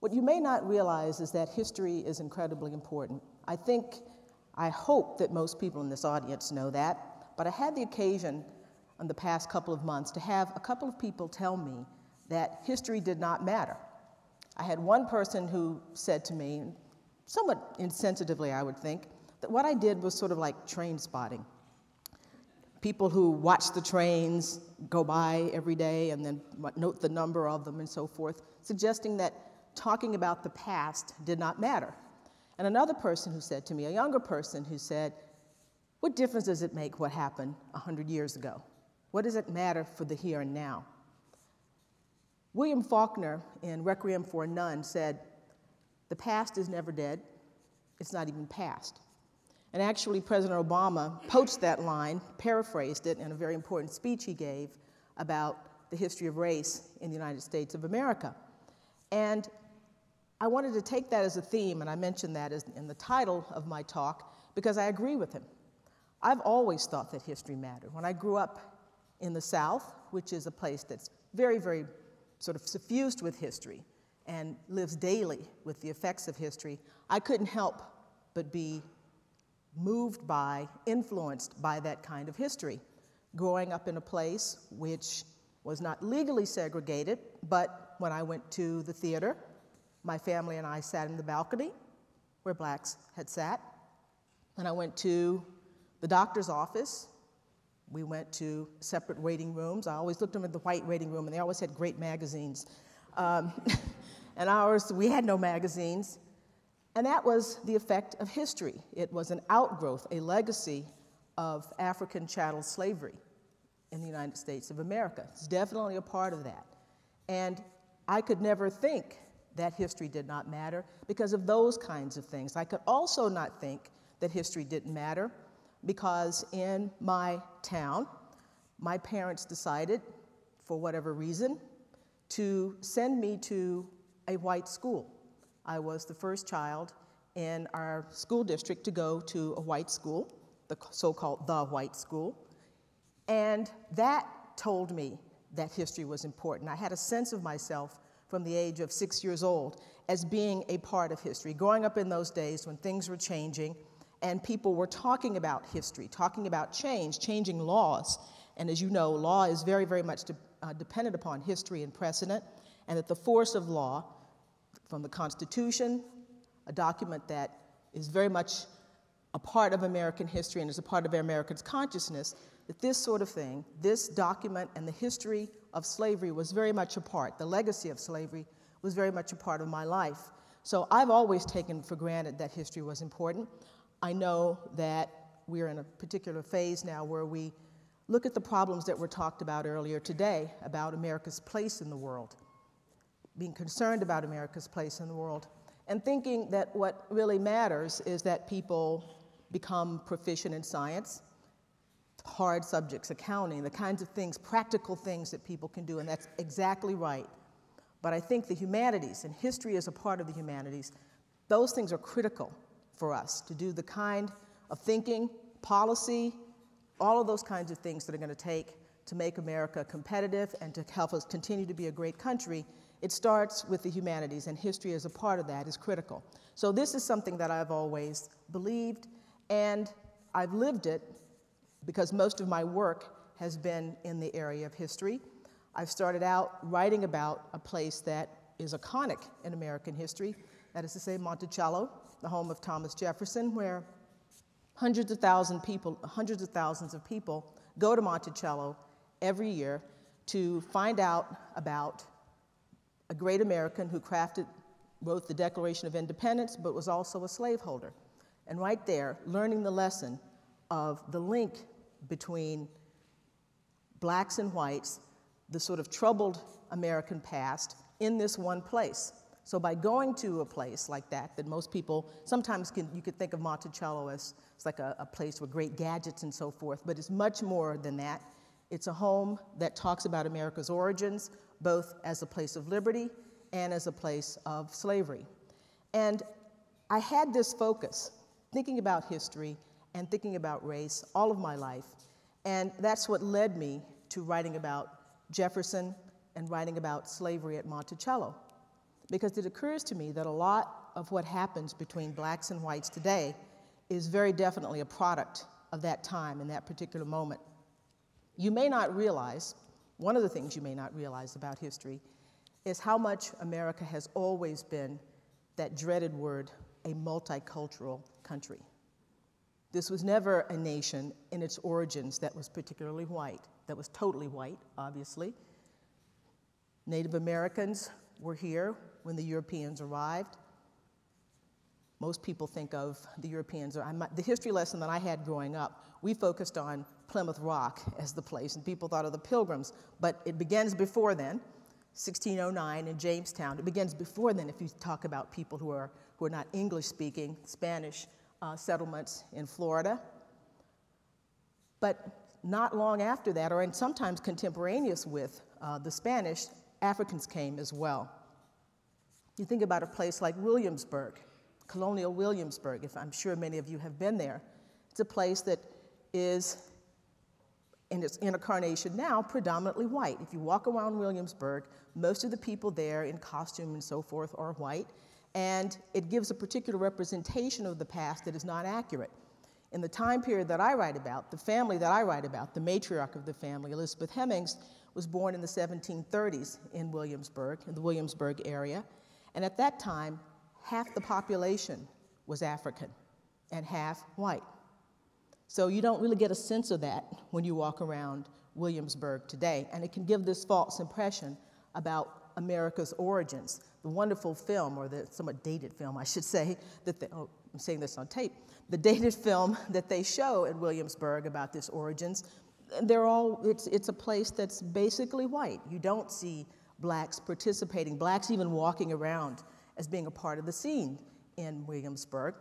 What you may not realize is that history is incredibly important. I think, I hope that most people in this audience know that, but I had the occasion in the past couple of months to have a couple of people tell me that history did not matter. I had one person who said to me, somewhat insensitively, I would think, that what I did was sort of like train spotting. People who watch the trains go by every day and then note the number of them and so forth, suggesting that talking about the past did not matter. And another person who said to me, a younger person who said, What difference does it make what happened 100 years ago? What does it matter for the here and now? William Faulkner in Requiem for a Nun said, The past is never dead, it's not even past. And actually, President Obama poached that line, paraphrased it in a very important speech he gave about the history of race in the United States of America. And I wanted to take that as a theme, and I mentioned that in the title of my talk because I agree with him. I've always thought that history mattered. When I grew up in the South, which is a place that's very, very sort of suffused with history and lives daily with the effects of history, I couldn't help but be moved by, influenced by that kind of history. Growing up in a place which was not legally segregated, but when I went to the theater, my family and I sat in the balcony where blacks had sat. When I went to the doctor's office, we went to separate waiting rooms. I always looked them at the white waiting room, and they always had great magazines. Um, and ours, we had no magazines. And that was the effect of history. It was an outgrowth, a legacy of African chattel slavery in the United States of America. It's definitely a part of that. And I could never think that history did not matter because of those kinds of things. I could also not think that history didn't matter because in my town, my parents decided, for whatever reason, to send me to a white school. I was the first child in our school district to go to a white school, the so called the white school. And that told me that history was important. I had a sense of myself from the age of six years old as being a part of history. Growing up in those days when things were changing and people were talking about history, talking about change, changing laws. And as you know, law is very, very much de- uh, dependent upon history and precedent, and that the force of law from the Constitution, a document that is very much a part of American history and is a part of Americans' consciousness, that this sort of thing, this document and the history of slavery was very much a part, the legacy of slavery was very much a part of my life. So I've always taken for granted that history was important. I know that we're in a particular phase now where we look at the problems that were talked about earlier today about America's place in the world, being concerned about America's place in the world, and thinking that what really matters is that people become proficient in science, hard subjects, accounting, the kinds of things, practical things that people can do, and that's exactly right. But I think the humanities, and history is a part of the humanities, those things are critical for us to do the kind of thinking, policy, all of those kinds of things that are going to take to make America competitive and to help us continue to be a great country. It starts with the humanities, and history as a part of that is critical. So, this is something that I've always believed, and I've lived it because most of my work has been in the area of history. I've started out writing about a place that is iconic in American history, that is to say, Monticello, the home of Thomas Jefferson, where hundreds of thousands people, hundreds of thousands of people go to Monticello every year to find out about a great American who crafted, wrote the Declaration of Independence, but was also a slaveholder. And right there, learning the lesson of the link between blacks and whites, the sort of troubled American past, in this one place. So by going to a place like that, that most people sometimes can, you could think of Monticello as it's like a, a place with great gadgets and so forth, but it's much more than that. It's a home that talks about America's origins, both as a place of liberty and as a place of slavery. And I had this focus, thinking about history and thinking about race all of my life. And that's what led me to writing about Jefferson and writing about slavery at Monticello. because it occurs to me that a lot of what happens between blacks and whites today is very definitely a product of that time and that particular moment. You may not realize, one of the things you may not realize about history is how much America has always been that dreaded word, a multicultural country. This was never a nation in its origins that was particularly white, that was totally white, obviously. Native Americans were here when the Europeans arrived. Most people think of the Europeans, the history lesson that I had growing up, we focused on Plymouth Rock as the place, and people thought of the Pilgrims, but it begins before then. 1609 in Jamestown. It begins before then if you talk about people who are, who are not English speaking, Spanish uh, settlements in Florida. But not long after that, or sometimes contemporaneous with uh, the Spanish, Africans came as well. You think about a place like Williamsburg, colonial Williamsburg, if I'm sure many of you have been there. It's a place that is, in its incarnation now, predominantly white. If you walk around Williamsburg, most of the people there in costume and so forth are white, and it gives a particular representation of the past that is not accurate. In the time period that I write about, the family that I write about, the matriarch of the family, Elizabeth Hemings, was born in the 1730s in Williamsburg, in the Williamsburg area. And at that time, half the population was African and half white. So you don't really get a sense of that when you walk around Williamsburg today. And it can give this false impression about America's origins. The wonderful film, or the somewhat dated film, I should say, that they, oh, I'm saying this on tape, the dated film that they show at Williamsburg about this origins, they're all, it's, it's a place that's basically white. You don't see blacks participating, blacks even walking around as being a part of the scene in Williamsburg.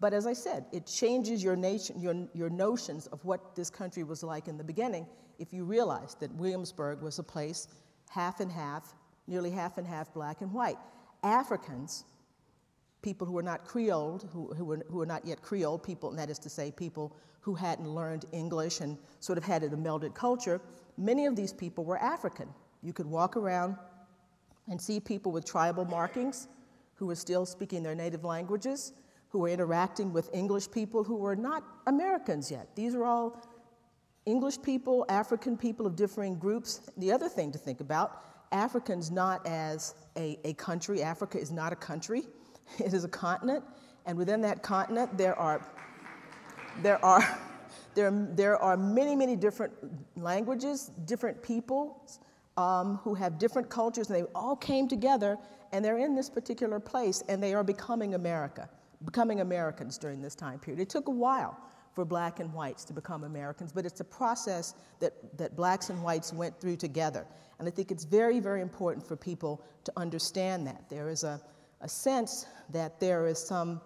But as I said, it changes your, nation, your, your notions of what this country was like in the beginning if you realize that Williamsburg was a place half and half, nearly half and half black and white. Africans, people who were not Creole, who, who, were, who were not yet Creole people, and that is to say, people who hadn't learned English and sort of had a melded culture, many of these people were African. You could walk around and see people with tribal markings who were still speaking their native languages, who were interacting with English people who were not Americans yet. These are all English people, African people of differing groups. The other thing to think about Africans not as a, a country, Africa is not a country, it is a continent, and within that continent there are, there are, there, there are many, many different languages, different peoples um, who have different cultures, and they all came together, and they're in this particular place, and they are becoming America, becoming Americans during this time period. It took a while for black and whites to become Americans, but it's a process that, that blacks and whites went through together. And I think it's very, very important for people to understand that. There is a, a sense that there is some,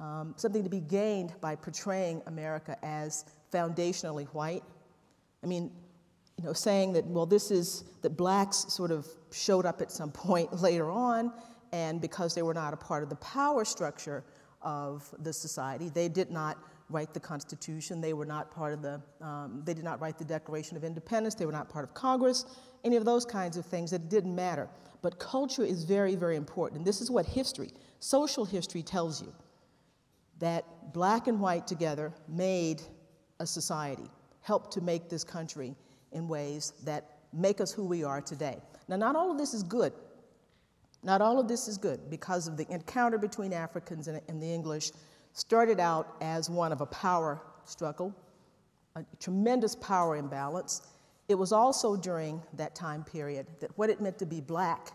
um, something to be gained by portraying America as foundationally white. I mean, you know, saying that, well, this is, that blacks sort of showed up at some point later on, and because they were not a part of the power structure of the society, they did not write the Constitution. They were not part of the, um, they did not write the Declaration of Independence. They were not part of Congress, any of those kinds of things. It didn't matter. But culture is very, very important. And this is what history, social history tells you that black and white together made a society, helped to make this country in ways that make us who we are today. Now, not all of this is good. Not all of this is good because of the encounter between Africans and, and the English started out as one of a power struggle, a tremendous power imbalance. It was also during that time period that what it meant to be black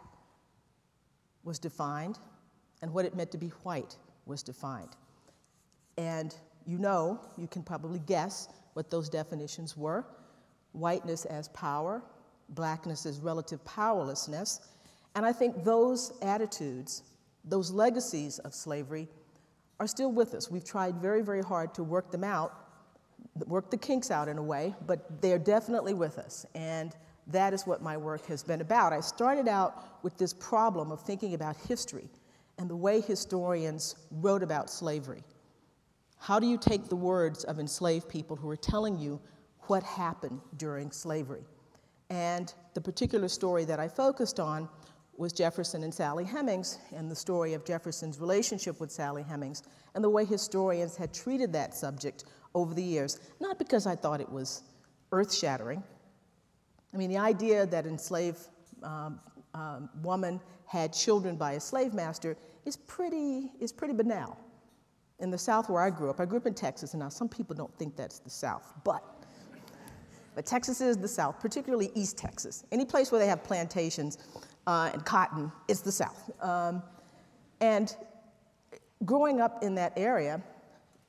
was defined and what it meant to be white was defined. And you know, you can probably guess what those definitions were whiteness as power, blackness as relative powerlessness. And I think those attitudes, those legacies of slavery, are still with us. We've tried very, very hard to work them out, work the kinks out in a way, but they're definitely with us. And that is what my work has been about. I started out with this problem of thinking about history and the way historians wrote about slavery. How do you take the words of enslaved people who are telling you what happened during slavery? And the particular story that I focused on was Jefferson and Sally Hemings and the story of Jefferson's relationship with Sally Hemings and the way historians had treated that subject over the years. Not because I thought it was earth shattering. I mean, the idea that enslaved um, um, woman had children by a slave master is pretty, is pretty banal. In the South where I grew up, I grew up in Texas, and now some people don't think that's the South, but, but Texas is the South, particularly East Texas. Any place where they have plantations uh, and cotton is the South. Um, and growing up in that area,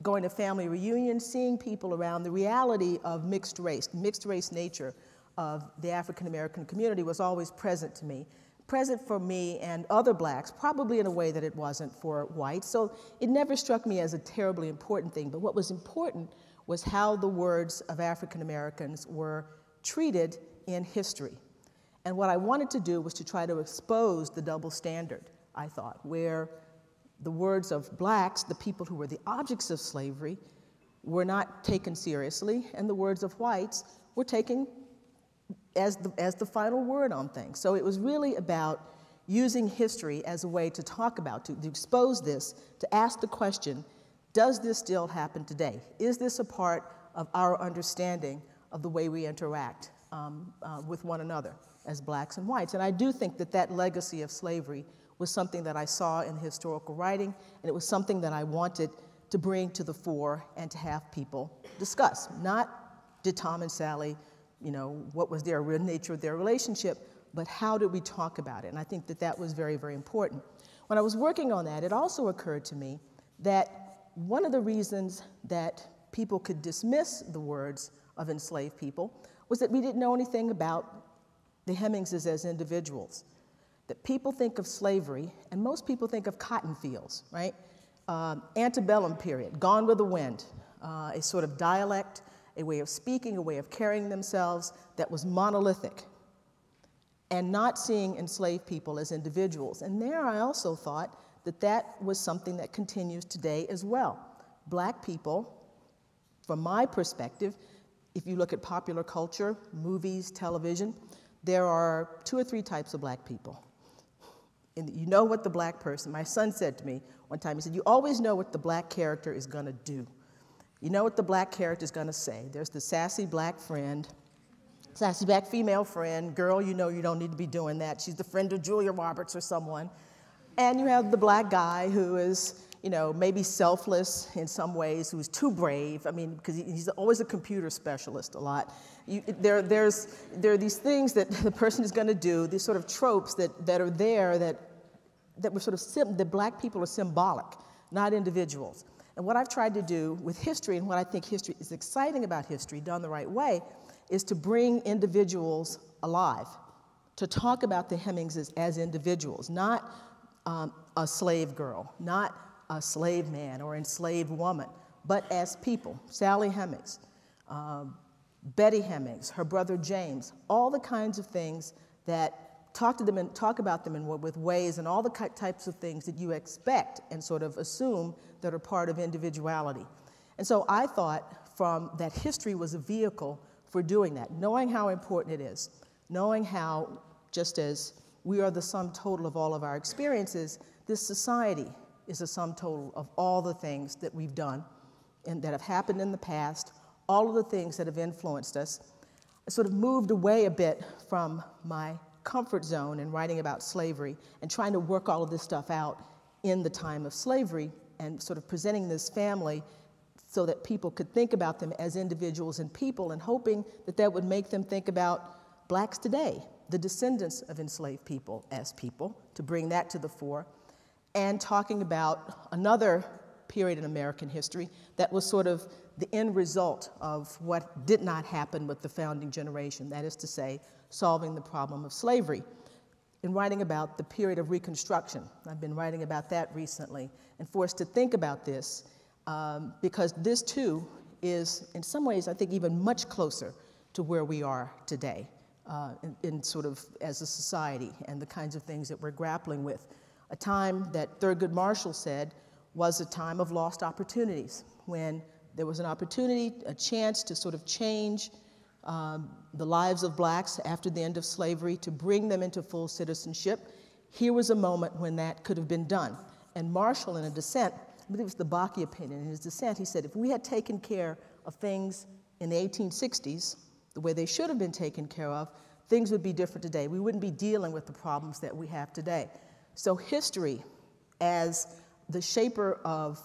going to family reunions, seeing people around, the reality of mixed race, mixed race nature of the African American community was always present to me present for me and other blacks, probably in a way that it wasn't for whites. So it never struck me as a terribly important thing. But what was important was how the words of African Americans were treated in history. And what I wanted to do was to try to expose the double standard, I thought, where the words of blacks, the people who were the objects of slavery, were not taken seriously, and the words of whites were taken as the, as the final word on things. So it was really about using history as a way to talk about, to, to expose this, to ask the question does this still happen today? Is this a part of our understanding of the way we interact um, uh, with one another as blacks and whites? And I do think that that legacy of slavery was something that I saw in historical writing, and it was something that I wanted to bring to the fore and to have people discuss. Not did Tom and Sally you know, what was their real nature of their relationship, but how did we talk about it? And I think that that was very, very important. When I was working on that, it also occurred to me that one of the reasons that people could dismiss the words of enslaved people was that we didn't know anything about the Hemingses as individuals. That people think of slavery, and most people think of cotton fields, right? Um, antebellum period, gone with the wind, uh, a sort of dialect a way of speaking, a way of carrying themselves that was monolithic, and not seeing enslaved people as individuals. And there I also thought that that was something that continues today as well. Black people, from my perspective, if you look at popular culture, movies, television, there are two or three types of black people. And you know what the black person, my son said to me one time, he said, You always know what the black character is gonna do. You know what the black character is going to say. There's the sassy black friend, sassy black female friend, girl, you know you don't need to be doing that. She's the friend of Julia Roberts or someone. And you have the black guy who is, you know, maybe selfless in some ways, who's too brave. I mean, because he's always a computer specialist a lot. You, there, there's, there are these things that the person is going to do, these sort of tropes that, that are there that, that were sort of, that black people are symbolic, not individuals. And what I've tried to do with history, and what I think history is exciting about history, done the right way, is to bring individuals alive, to talk about the Hemingses as individuals, not um, a slave girl, not a slave man or enslaved woman, but as people. Sally Hemings, um, Betty Hemings, her brother James, all the kinds of things that talk to them and talk about them in, with ways and all the types of things that you expect and sort of assume that are part of individuality. And so I thought from that history was a vehicle for doing that, knowing how important it is, knowing how, just as we are the sum total of all of our experiences, this society is a sum total of all the things that we've done and that have happened in the past, all of the things that have influenced us. I sort of moved away a bit from my comfort zone in writing about slavery and trying to work all of this stuff out in the time of slavery and sort of presenting this family so that people could think about them as individuals and people and hoping that that would make them think about blacks today, the descendants of enslaved people as people, to bring that to the fore, and talking about another period in American history that was sort of the end result of what did not happen with the founding generation, that is to say, solving the problem of slavery. In writing about the period of Reconstruction, I've been writing about that recently and forced to think about this um, because this too is, in some ways, I think, even much closer to where we are today uh, in, in sort of as a society and the kinds of things that we're grappling with. A time that Thurgood Marshall said was a time of lost opportunities when there was an opportunity, a chance to sort of change um, the lives of blacks after the end of slavery, to bring them into full citizenship. here was a moment when that could have been done. And Marshall, in a dissent, I believe it was the Bakke opinion, in his dissent, he said, if we had taken care of things in the 1860s the way they should have been taken care of, things would be different today. We wouldn't be dealing with the problems that we have today. So, history as the shaper of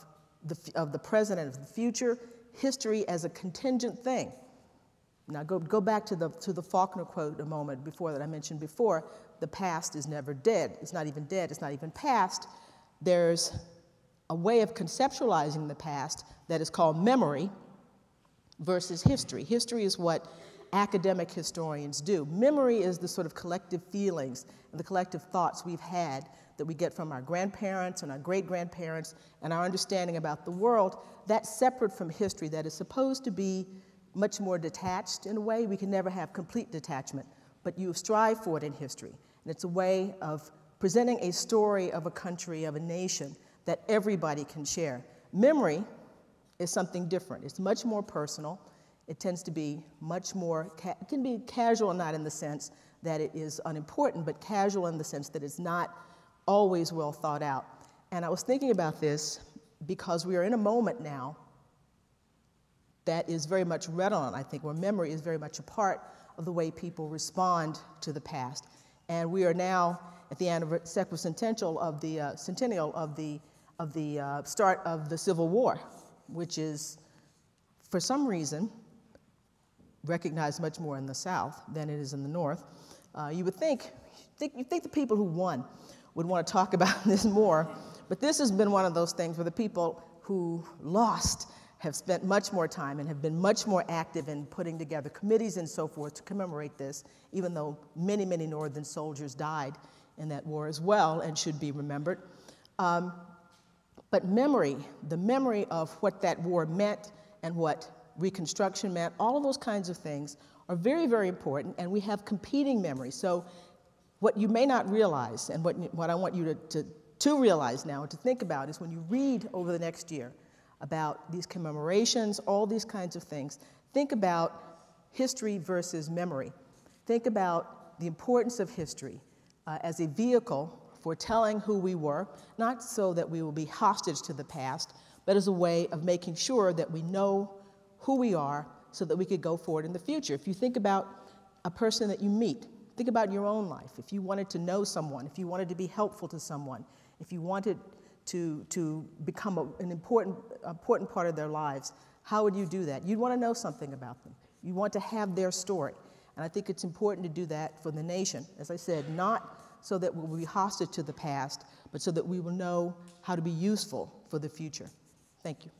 the, of the present and of the future, history as a contingent thing. Now, go, go back to the, to the Faulkner quote a moment before that I mentioned before the past is never dead. It's not even dead, it's not even past. There's a way of conceptualizing the past that is called memory versus history. History is what academic historians do. Memory is the sort of collective feelings and the collective thoughts we've had that we get from our grandparents and our great grandparents and our understanding about the world. That's separate from history, that is supposed to be much more detached in a way. We can never have complete detachment, but you strive for it in history. And it's a way of presenting a story of a country, of a nation that everybody can share. Memory is something different, it's much more personal. It tends to be much more, it can be casual, not in the sense that it is unimportant, but casual in the sense that it's not always well thought out. And I was thinking about this because we are in a moment now that is very much redolent, I think, where memory is very much a part of the way people respond to the past. And we are now at the sesquicentennial of the uh, centennial of the of the uh, start of the Civil War, which is, for some reason, recognized much more in the South than it is in the North. Uh, you would think, think you think the people who won would want to talk about this more, but this has been one of those things where the people who lost have spent much more time and have been much more active in putting together committees and so forth to commemorate this, even though many, many Northern soldiers died in that war as well and should be remembered. Um, but memory, the memory of what that war meant and what Reconstruction meant, all of those kinds of things are very, very important, and we have competing memories. So, what you may not realize, and what, what I want you to, to, to realize now and to think about, is when you read over the next year about these commemorations, all these kinds of things. Think about history versus memory. Think about the importance of history uh, as a vehicle for telling who we were, not so that we will be hostage to the past, but as a way of making sure that we know who we are so that we could go forward in the future. If you think about a person that you meet, think about your own life. If you wanted to know someone, if you wanted to be helpful to someone, if you wanted to, to become a, an important, important part of their lives, how would you do that? You'd want to know something about them. You want to have their story. And I think it's important to do that for the nation. As I said, not so that we'll be hostage to the past, but so that we will know how to be useful for the future. Thank you.